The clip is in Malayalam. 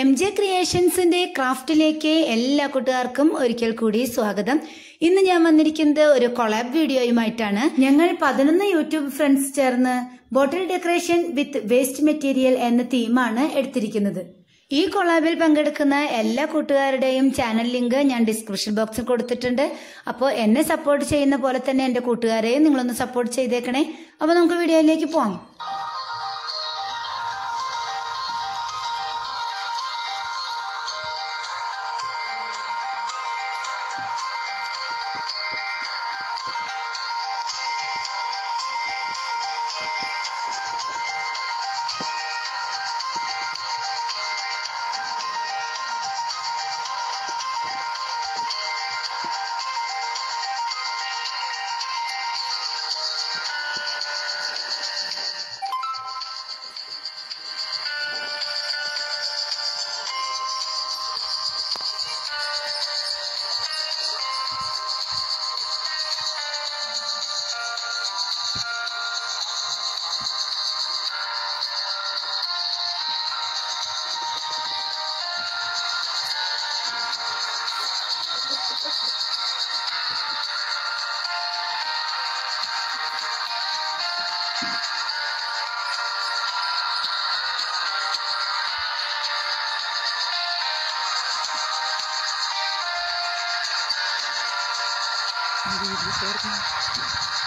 എം ജെ ക്രിയേഷൻസിന്റെ ക്രാഫ്റ്റിലേക്ക് എല്ലാ കൂട്ടുകാർക്കും ഒരിക്കൽ കൂടി സ്വാഗതം. ഇന്ന് ഞാൻ വന്നിരിക്കുന്നത് ഒരു കൊളാബ് വീഡിയോയുമായിട്ടാണ്. ഞങ്ങൾ പതിനൊന്ന് യൂട്യൂബ് ഫ്രണ്ട്സ് ചേർന്ന് bottle decoration with waste material എന്ന തീമാണ് എടുത്തിരിക്കുന്നത്. ഈ കൊളാബിൽ പങ്കെടുക്കുന്ന എല്ലാ കൂട്ടുകാരുടെയും ചാനൽ ലിങ്ക് ഞാൻ ഡിസ്ക്രിപ്ഷൻ ബോക്സിൽ കൊടുത്തിട്ടുണ്ട്. അപ്പോൾ എന്നെ സപ്പോർട്ട് ചെയ്യുന്ന പോലെ തന്നെ എന്റെ കൂട്ടുകാരെയും നിങ്ങളൊന്ന് സപ്പോർട്ട് ചെയ്തേക്കണേ. അപ്പോൾ നമുക്ക് വീഡിയോയിലേക്ക് പോവാം. Берегите душевно.